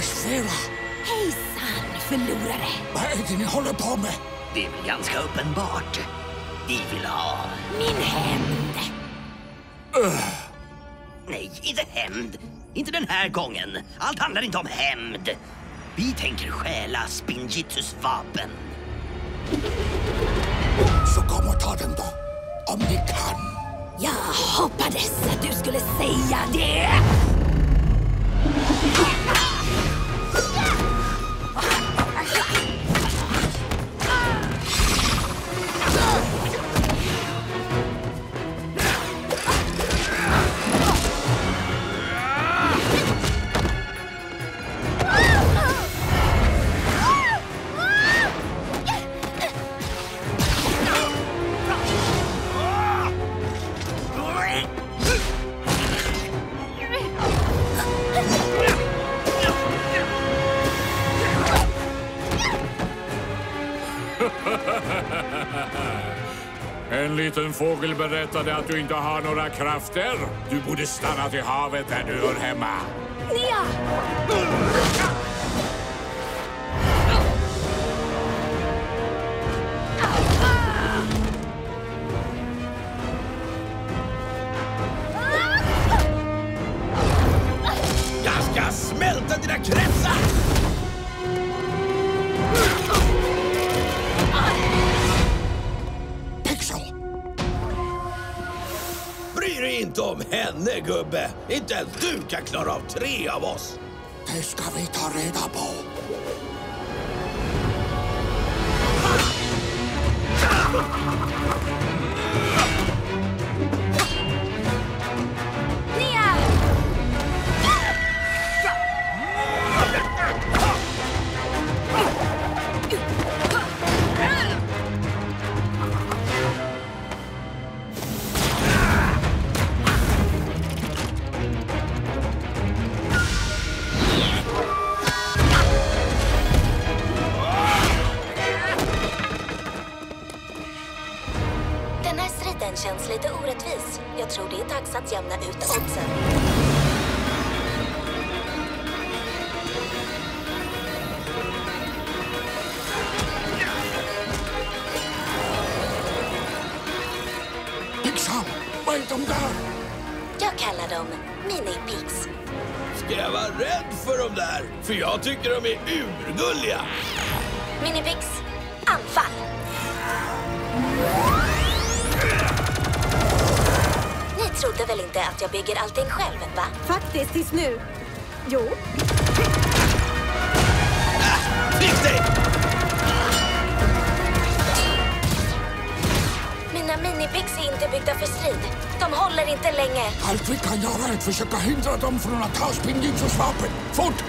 Agatera! Hejsan, förlorare! Vad är det ni håller på med? Det är väl ganska uppenbart. Vi vill ha... Min hämnd! Nej, inte hämnd. Inte den här gången. Allt handlar inte om hämnd. Vi tänker stjäla Spinjitzus vapen. Så kom och ta den då. Om ni kan. Jag hoppades att du skulle säga det! En liten fågel berättade att du inte har några krafter. Du borde stanna till havet där du hör hemma. Nia! Bry dig inte om henne, gubbe. Inte ens du kan klara av tre av oss. Det ska vi ta reda på. Nia! Känns lite orättvis. Jag tror det är dags att jämna ut oddsen. Pixel! Vad är de där? Jag kallar dem mini-pigs. Ska jag vara rädd för dem där? För jag tycker de är urgulliga. Mini-pigs, anfall! Trodde väl inte att jag bygger allting själv, va? Faktiskt, tills nu. Jo. Fick dig! Mina mini-pigs är inte byggda för strid. De håller inte länge. Allt vi kan göra är att försöka hindra dem från att ta Spinjitsus vapen. Fort!